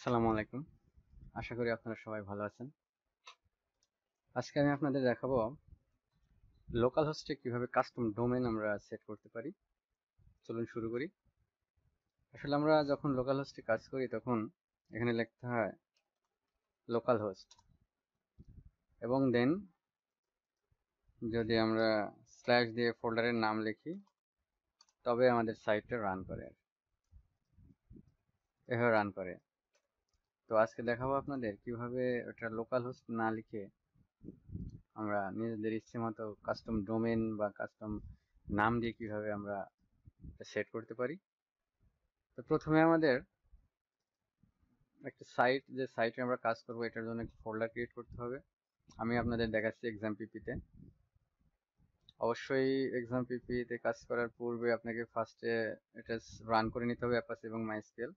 আসসালামু আলাইকুম। আশা করি আপনারা সবাই ভালো আছেন। আজকে আমি আপনাদের দেখাবো লোকাল হোস্টে কীভাবে কাস্টম ডোমেন আমরা সেট করতে পারি। চলুন শুরু করি। আসলে আমরা যখন লোকাল হোস্টে কাজ করি, তখন এখানে লিখতে হয় লোকাল হোস্ট এবং দেন যদি আমরা স্ল্যাশ দিয়ে ফোল্ডারের নাম লিখি, তবে আমাদের সাইটটা রান করে এভাবে রান করে। তো আজকে দেখাবো আপনাদের কীভাবে ওটা লোকাল হোস্ট না লিখে আমরা নিজেদের ইচ্ছে মতো কাস্টম ডোমেন বা কাস্টম নাম দিয়ে কীভাবে আমরা সেট করতে পারি। তো প্রথমে আমাদের একটা সাইট যে সাইটে আমরা কাজ করব, এটার জন্য একটা ফোল্ডার ক্রিয়েট করতে হবে। আমি আপনাদের দেখাচ্ছি এক্সাম পিপিতে অবশ্যই এক্সাম পিপিতে কাজ করার পূর্বে আপনাকে ফার্স্টে এটা রান করে নিতে হবে অ্যাপাস এবং মাইস্কেল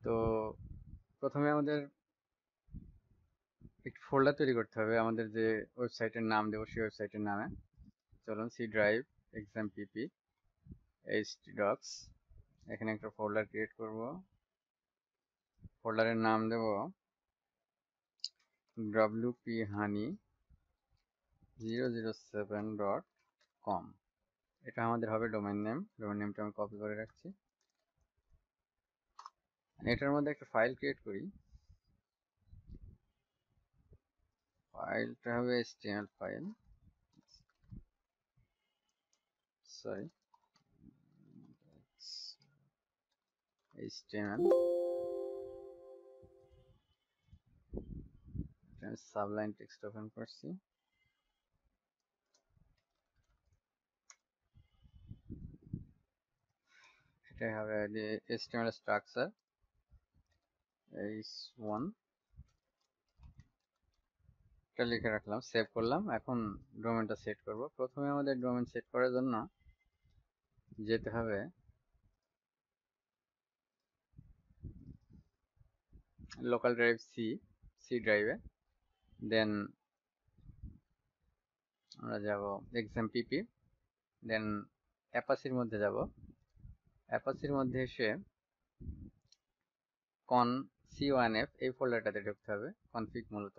তো প্রথমে আমাদের একটি ফোল্ডার তৈরি করতে হবে আমাদের যে ওয়েবসাইটের নাম দেবো, সেই ওয়েবসাইটের নামে। চলুন সি ড্রাইভ এক্সাম পিপি এইচ ডক্স এখানে একটা ফোল্ডার ক্রিয়েট করব। ফোল্ডারের নাম দেব P honey zero zero seven dot com এটা আমাদের হবে ডোমেন নেম ডোমেন নেমটা আমি কপি করে রাখছি। এটার মধ্যে একটা ফাইল ক্রিয়েট করি। ফাইলটা হবে STML file sorry HTML Sublime text open করছি। এটাই হবে HTML স্ট্রাকচার এইচ ওয়ান এটা লিখে রাখলাম সেভ করলাম। এখন ডোমেনটা সেট করব। প্রথমে আমাদের ডোমেন সেট করার জন্য যেতে হবে লোকাল ড্রাইভ সি সি ড্রাইভে দেন আমরা যাব এক্সাম পিপি দেন অ্যাপাসির মধ্যে যাব। অ্যাপাসির মধ্যে এসে কন সি ওয়ান এফ এই ফোল্ডারটাতে ঢুকতে হবে কনফিগ মূলত।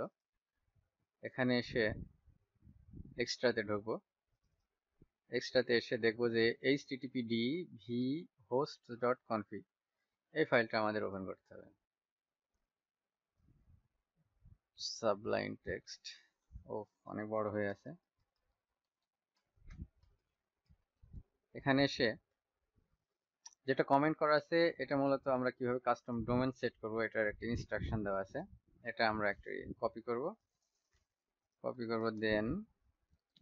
এখানে এসে এক্সট্রাতে ঢুকবো। এক্সট্রাতে এসে দেখব যে httpd V host dot এই ফাইলটা আমাদের ওপেন করতে হবে। সাবলাইন টেক্সট ও, অনেক বড় হয়ে আছে। এখানে এসে যেটা কমেন্ট করা আছে, এটা মূলত আমরা কীভাবে কাস্টম ডোমেন সেট করব, এটার একটা ইনস্ট্রাকশন দেওয়া আছে। এটা আমরা একটা কপি করব। কপি করব দেন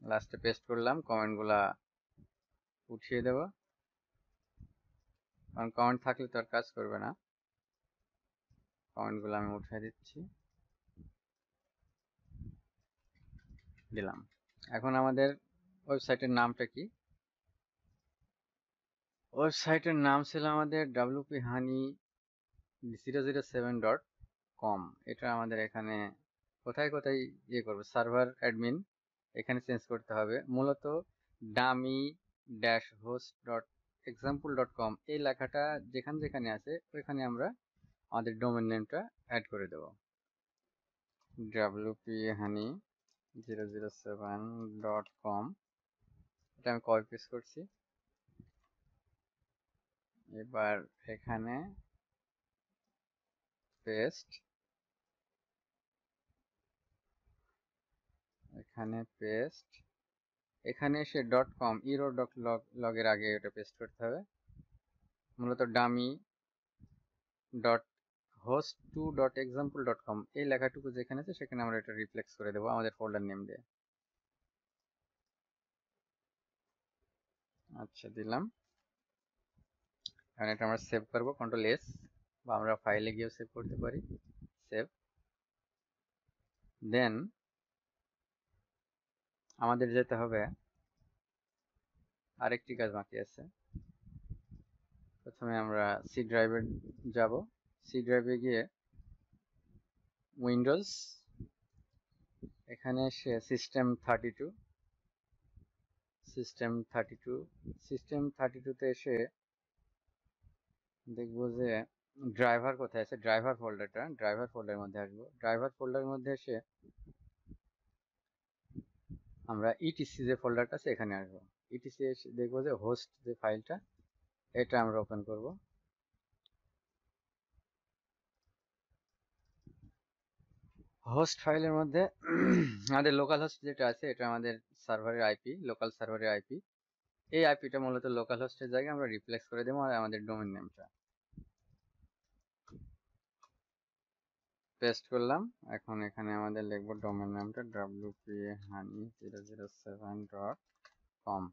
লাস্টে পেস্ট করলাম কমেন্টগুলা উঠিয়ে দেব। কারণ কমেন্ট থাকলে তো আর কাজ করবে না। কমেন্টগুলো আমি উঠিয়ে দিচ্ছি। দিলাম। এখন আমাদের ওয়েবসাইটের নামটা কি? ওয়েবসাইটের নাম ছিল আমাদের WP honey zero zero seven dot com এটা আমাদের এখানে কোথায় কোথায় ইয়ে করব? সার্ভার অ্যাডমিন এখানে চেঞ্জ করতে হবে। মূলত dummy dash host dot example dot com এই লেখাটা যেখানে যেখানে আছে, ওইখানে আমরা আমাদের ডোমেন নেমটা অ্যাড করে দেব। WP honey zero zero seven dot com এটা আমি কপি পেস্ট করছি। এবার এখানে পেস্ট এখানে পেস্ট এখানে এসে dot com error dot log লগের আগে এটা পেস্ট করতে হবে। মূলত dummy dot host two dot example dot com এই লেখাটুকু যেখানে আছে সেখানে আমরা এটা রিফ্লেক্স করে দেবো আমাদের ফোল্ডার নেম দিয়ে। আচ্ছা দিলাম। এখন এটা আমরা সেভ করব কন্ট্রোল এস বা আমরা ফাইলে গিয়েও সেভ করতে পারি সেভ দেন আমাদের যেতে হবে, আরেকটি কাজ বাকি আছে। প্রথমে আমরা সি ড্রাইভে যাব। সি ড্রাইভে গিয়ে উইন্ডোজ এখানে এসে system thirty two system thirty two system thirty টুতে এসে দেখব যে ড্রাইভার কোথায় আছে? ড্রাইভার ফোল্ডারটা ড্রাইভার ফোল্ডারের মধ্যে আসব। ড্রাইভার ফোল্ডারের মধ্যে এসে আমরা ইটিসি যে ফোল্ডারটা আছে, এখানে আসব। ইটিসি এসে দেখব যে হোস্ট যে ফাইলটা এটা আমরা ওপেন করব। হোস্ট ফাইলের মধ্যে আমাদের লোকাল হোস্ট যেটা আছে, এটা আমাদের সার্ভারের আইপি লোকাল সার্ভারের আইপি এই আইপিটা মূলত লোকাল হোস্টের জায়গায় আমরা রিপ্লেস করে দেবো, আর আমাদের ডোমেন নেমটা পেস্ট করলাম। এখন এখানে আমাদের লিখব ডোমেন নামটা wp honey zero zero seven dot com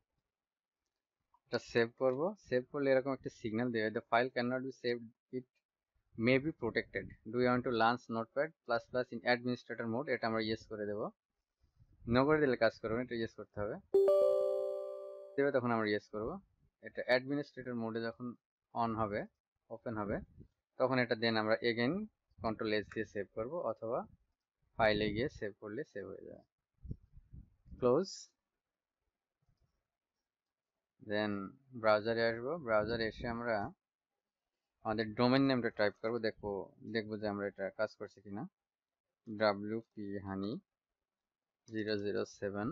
এটা সেভ করব। সেভ করলে এরকম একটা সিগন্যাল দেবে the file can not be save it may be protected do you want to launch notepad plus plus in administrator mode এটা আমরা yes করে দেবো। নো করে দিলে কাজ করবে এটা ইয়েস করতে হবে। দেবে তখন আমরা ইয়েস করব। এটা অ্যাডমিনিস্ট্রেটর মোডে যখন অন হবে ওপেন হবে, তখন এটা দেন আমরা এগেন কন্ট্রোল এস দিয়ে সেভ করব অথবা ফাইলে গিয়ে সেভ করলে সেভ হয়ে যাবে। ক্লোজ দেন ব্রাউজারে আসব। ব্রাউজারে এসে আমরা আমাদের ডোমেন নেমটা টাইপ করব। দেখব দেখব যে আমরা এটা কাজ করছে কিনা। W P honey zero zero seven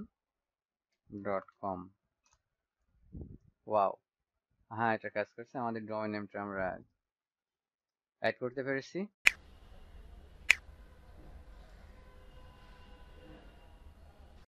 dot com wow হ্যাঁ এটা কাজ করছে। আমাদের ডোমেন নেমটা আমরা অ্যাড করতে পেরেছি।